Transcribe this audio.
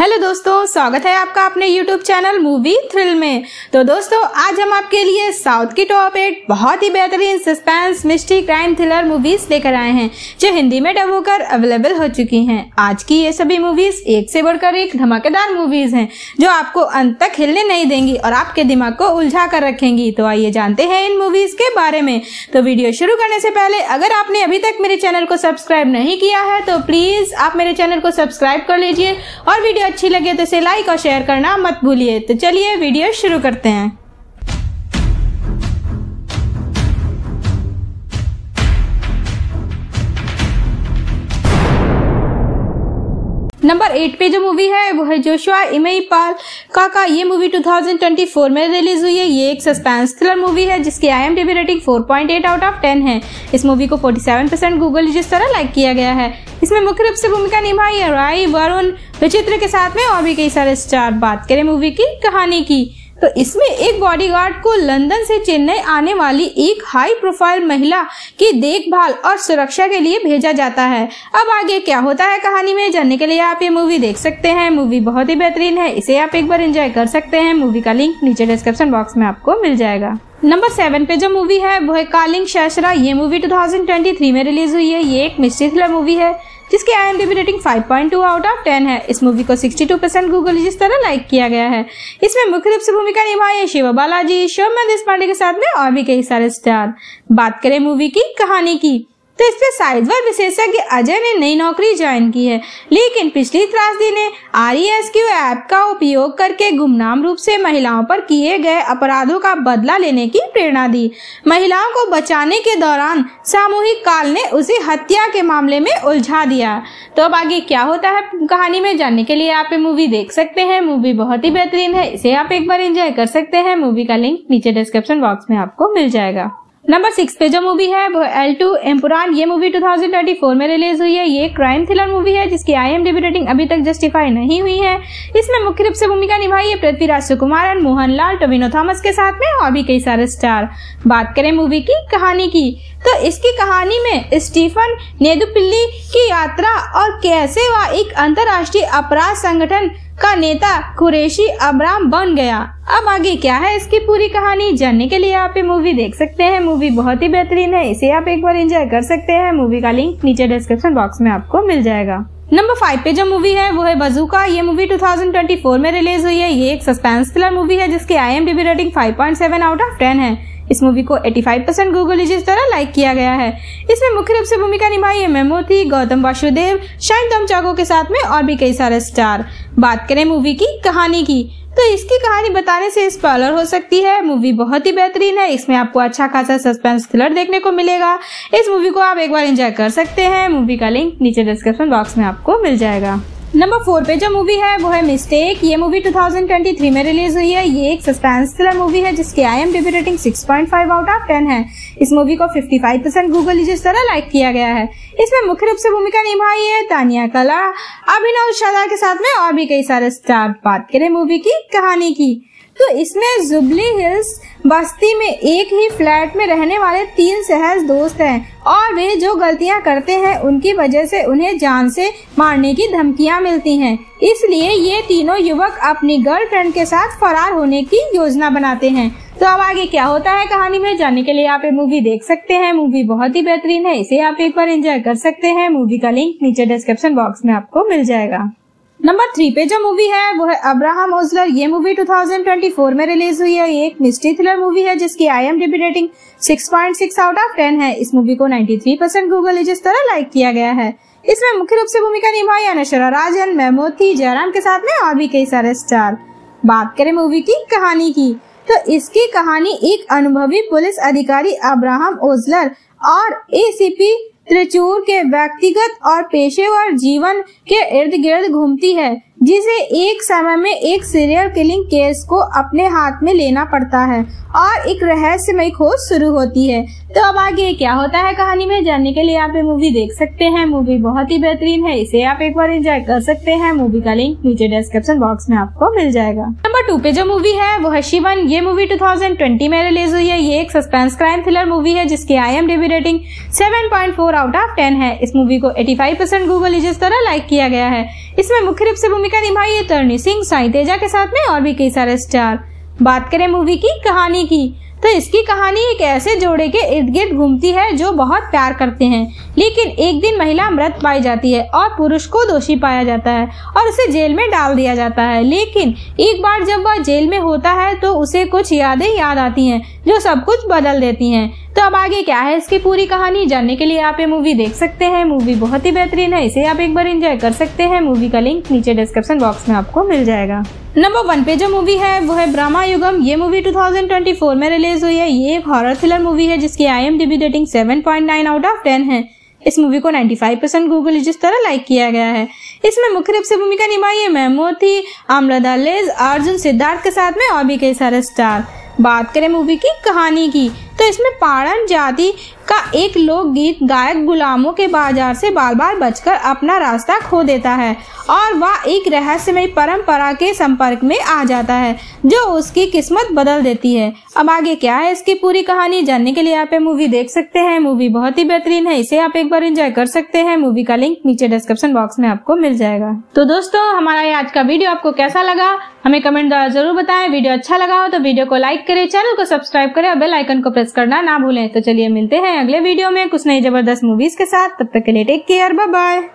Hello दोस्तों, स्वागत है आपका अपने यूट्यूब चैनल मूवी थ्रिल में। तो दोस्तों, आज हम आपके लिए साउथ की टॉप एट बहुत ही बेहतरीन suspense mystery crime thriller movies लेकर आए हैं, जो हिंदी में डब होकर अवेलेबल हो चुकी हैं। आज की ये सभी मूवीज़ एक से बढ़कर एक धमाकेदार मूवीज़ हैं, जो आपको अंत तक हिलने नहीं देंगी और आपके दिमाग को उलझा कर रखेंगी। तो आइए जानते हैं इन मूवीज़ के बारे में। तो वीडियो शुरू करने से पहले, अगर आपने अभी तक मेरे चैनल को सब्सक्राइब नहीं किया है तो प्लीज़ आप मेरे चैनल को सब्सक्राइब कर लीजिए और वीडियो अच्छी लगे तो इसे लाइक और शेयर करना मत भूलिए। तो चलिए वीडियो शुरू करते हैं। नंबर एट पे जो मूवी है, वो है जोशुआ इमई पाल का ये मूवी 2024 में रिलीज़ हुई है। ये एक सस्पेंस थ्रिलर मूवी है, जिसकी आई रेटिंग 4.8 आउट ऑफ़ 10 है। इस मूवी को 47 परसेंट गूगल जिस तरह लाइक किया गया है। इसमें मुख्य रूप से भूमिका निभाई है राय वरुण विचित्र के साथ में, और भी कई सारे स्टार बात करें मूवी की, कहानी की। तो इसमें एक बॉडीगार्ड को लंदन से चेन्नई आने वाली एक हाई प्रोफ़ाइल महिला की देखभाल और सुरक्षा के लिए भेजा जाता है। अब आगे क्या होता है कहानी में, जानने के लिए आप ये मूवी देख सकते हैं। मूवी बहुत ही बेहतरीन है, इसे आप एक बार एंजॉय कर सकते हैं। मूवी का लिंक नीचे डिस्क्रिप्शन बॉक्स में आपको मिल जाएगा। नंबर सेवन पे जो मूवी है, वो है कालिंग शशरा ये मूवी 2023 में रिलीज़ हुई है। ये एक मिस्ट्री थ्रिलर मूवी है। जिसकी आई रेटिंग 5.2 आउट ऑफ़ 10 है। इस मूवी को 62 परसेंट गूगल जिस तरह लाइक किया गया है। इसमें मुख्य रूप से भूमिका निभाई है शिवा बालाजी, शोभा देशपांडे के साथ में और भी कई सारे स्टार बात करें मूवी की, कहानी की। तो इस पे साइबर विशेषज्ञ अजय ने नई नौकरी ज्वाइन की है। लेकिन पिछली त्रासदी ने आर ऐप का उपयोग करके गुमनाम रूप से महिलाओं पर किए गए अपराधों का बदला लेने की प्रेरणा दी। महिलाओं को बचाने के दौरान सामूहिक काल ने उसे हत्या के मामले में उलझा दिया। तो अब आगे क्या होता है कहानी में? जानने के लिए आप मूवी देख सकते हैं। मूवी बहुत ही बेहतरीन है। इसे आप एक बार एंजॉय कर सकते हैं। मूवी का लिंक नीचे डिस्क्रिप्शन बॉक्स में आपको मिल जाएगा। नंबर सिक्स पे जो मूवी है, वो एल टू एम्पुरान ये मूवी 2024 में रिलीज़ हुई है। ये क्राइम थ्रिलर मूवी है, जिसकी आई एम रेटिंग अभी तक जस्टिफाई नहीं हुई है। इसमें मुख्य रूप से भूमिका निभाई है पृथ्वीराज सुकुमारन, मोहनलाल, टोविनो थॉमस के साथ में, और भी कई सारे स्टार बात करें मूवी की, कहानी की तो इसकी कहानी में स्टीफन नेदुपिल्ली की यात्रा और कैसे वह एक अंतर्राष्ट्रीय अपराध संगठन का नेता कुरेशी अब्राम बन गया। अब आगे क्या है इसकी पूरी कहानी? जानने के लिए आप ये मूवी देख सकते हैं। मूवी बहुत ही बेहतरीन है। इसे आप एक बार एंजॉय कर सकते हैं। मूवी का लिंक नीचे डिस्क्रिप्शन बॉक्स में आपको मिल जाएगा। नंबर फाइव पे जो मूवी है, वो है बजूका ये मूवी 2024 में रिलीज़ हुई है। ये एक सस्पेंस थ्रिलर मूवी है, जिसकी आई रेटिंग 5.7 आउट ऑफ़ 10 है। इस मूवी को 85 परसेंट गूगल तरह लाइक किया गया है। इसमें मुख्य रूप से भूमिका निभाई है मेमोती गौतम वासुदेव शाइन तमचाको के साथ में और भी कई सारे स्टार बात करें मूवी की, कहानी की तो इसकी कहानी बताने से स्पॉइलर हो सकती है। मूवी बहुत ही बेहतरीन है, इसमें आपको अच्छा खासा सस्पेंस थ्रिलर देखने को मिलेगा। इस मूवी को आप एक बार एंजॉय कर सकते हैं। मूवी का लिंक नीचे डिस्क्रिप्शन बॉक्स में आपको मिल जाएगा। नंबर फोर पे जो मूवी है, वो है मिस्टेक ये मूवी 2023 में रिलीज़ हुई है। ये एक सस्पेंस थ्रिलर मूवी है, जिसकी I M rating 6.5 out of ten है। इस मूवी को 55 परसेंट गूगल जिस तरह लाइक किया गया है। इसमें मुख्य रूप से भूमिका निभाई है तानिया कला। अभिनव शादा के साथ में और भी कई सारे स्टार बात करें मूवी की, कहानी की। तो इसमें जुबली हिल्स बस्ती में एक ही फ्लैट में रहने वाले तीन सहज दोस्त हैं और वे जो गलतियाँ करते हैं, उनकी वजह से उन्हें जान से मारने की धमकियाँ मिलती हैं। इसलिए ये तीनों युवक अपनी गर्लफ्रेंड के साथ फरार होने की योजना बनाते हैं। तो अब आगे क्या होता है कहानी में? जानने के लिए आप ये मूवी देख सकते हैं। मूवी बहुत ही बेहतरीन है, इसे आप एक बार एंजॉय कर सकते हैं। मूवी का लिंक नीचे डिस्क्रिप्शन बॉक्स में आपको मिल जाएगा। नंबर थ्री पे जो मूवी है, वो है अब्राहम ओजलर ये मूवी 2024 में रिलीज़ हुई है. ये एक मिस्ट्री थ्रिलर मूवी है, जिसकी I M rating 6.6 out of 10 है. इस मूवी को 93 परसेंट गूगल तरह लाइक किया गया है. इसमें मुख्य रूप से भूमिका निभाई अनशरा राजन मेमोती जयराम के साथ में और भी कई सारे स्टार बात करें मूवी की कहानी की तो इसकी कहानी एक अनुभवी पुलिस अधिकारी अब्राहम ओजलर और एसीपी त्रिचूर के व्यक्तिगत और पेशेवर जीवन के इर्द गिर्द घूमती है। जिसे एक समय में एक सीरियल किलिंग केस को अपने हाथ में लेना पड़ता है और एक रहस्यमय खोज शुरू होती है। तो अब आगे क्या होता है कहानी में? जानने के लिए आप ये मूवी देख सकते हैं। मूवी बहुत ही बेहतरीन है। इसे आप एक बार एंजॉय कर सकते हैं। मूवी का लिंक नीचे डिस्क्रिप्शन बॉक्स में आपको मिल जाएगा। नंबर टू पे जो मूवी है, वो है शिवन। ये मूवी 2020 में रिलीज़ हुई है। ये एक सस्पेंस क्राइम थ्रिलर मूवी है, जिसकी I M rating 7.4 out of 10 है। इस मूवी को 85 परसेंट गूगल इस तरह लाइक किया गया है। इसमें मुख्य रूप से भूमिका निभाई है, तरणी सिंह, साई तेजा के साथ में और भी कई सारे स्टार। बात करें मूवी की, कहानी की तो इसकी कहानी एक ऐसे जोड़े के इर्द गिर्द घूमती है जो बहुत प्यार करते हैं। लेकिन एक दिन महिला मृत पाई जाती है और पुरुष को दोषी पाया जाता है और उसे जेल में डाल दिया जाता है। लेकिन एक बार जब वह जेल में होता है तो उसे कुछ यादें याद आती हैं जो सब कुछ बदल देती हैं। तो अब आगे क्या है इसकी पूरी कहानी? जानने के लिए आप ये मूवी देख सकते हैं। मूवी बहुत ही बेहतरीन है। इसे आप एक बार एंजॉय कर सकते हैं। मूवी का लिंक नीचे डिस्क्रिप्शन बॉक्स में आपको मिल जाएगा। नंबर वन पे जो मूवी है, वो है ब्रह्मा युगम ये मूवी 2024 में रिलीज़ हुई है. ये एक हॉरर थ्रिलर मूवी है जिसकी I M rating 7.9 out of 10 है. इस मूवी को 95 परसेंट गूगल जिस तरह लाइक किया गया है. इसमें मुख्य रूप से भूमिका निभाई है महमूद आमरदा लेज अर्जुन सिद्धार्थ के साथ में और भी कई सारे स्टार बात करें मूवी की कहानी की तो इसमें पाड़न जाति का एक लोकगीत गायक गुलामों के बाज़ार से बाल बाल बचकर अपना रास्ता खो देता है और वह एक रहस्यमय परंपरा के संपर्क में आ जाता है, जो उसकी किस्मत बदल देती है। अब आगे क्या है इसकी पूरी कहानी? जानने के लिए आप मूवी देख सकते हैं। मूवी बहुत ही बेहतरीन है। इसे आप एक बार एंजॉय कर सकते हैं। मूवी का लिंक नीचे डिस्क्रिप्शन बॉक्स में आपको मिल जाएगा। तो दोस्तों, हमारा ये आज का वीडियो आपको कैसा लगा? हमें कमेंट द्वारा ज़रूर बताएँ। वीडियो अच्छा लगा हो तो वीडियो को लाइक करें, चैनल को सब्सक्राइब करें और बेल आइकन को प्रेस करना ना भूलें। तो चलिए मिलते हैं अगले वीडियो में कुछ नई ज़बरदस्त मूवीज़ के साथ। तब तक के लिए टेक केयर बाय बाय